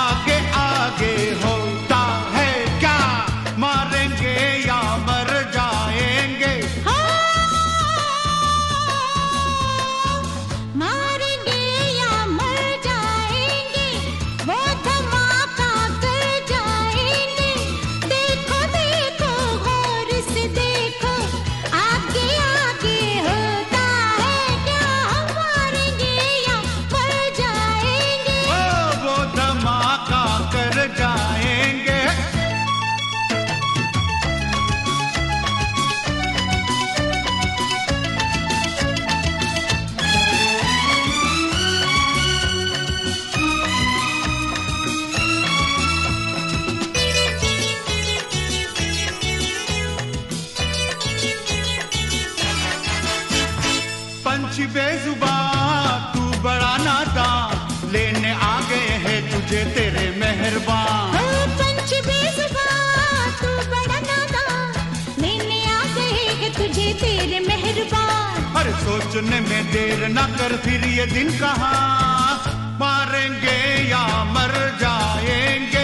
माँ के आगे हो कुछ बेजुबा तू बड़ा नादा लेने आ गए है तुझे तेरे मेहरबान। तेरे मेहरबान। सोचने में देर न कर फिर ये दिन कहा? मारेंगे या मर जाएँगे?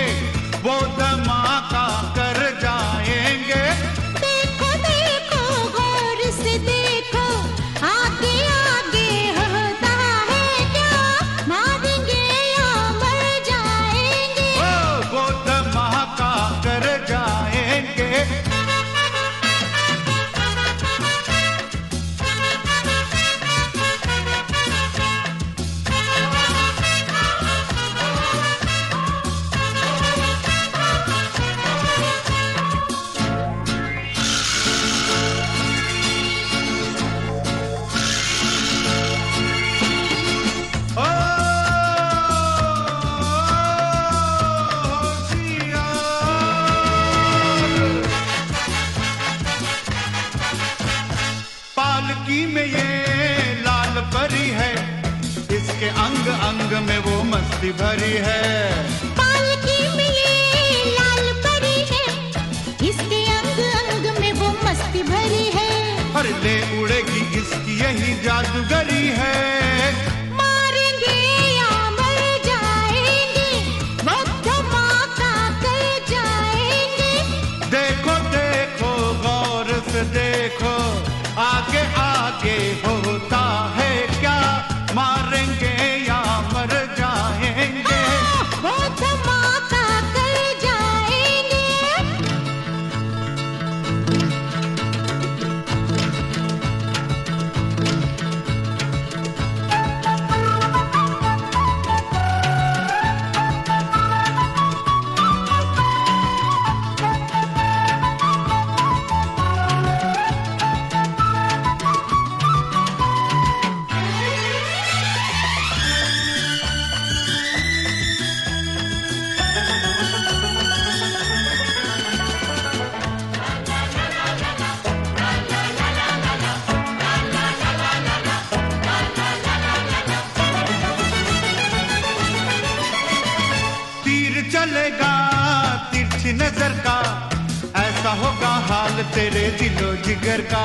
ये लाल परी है। इसके अंग अंग में वो मस्ती भरी है। नज़र का ऐसा होगा हाल तेरे दिलो जिगर का।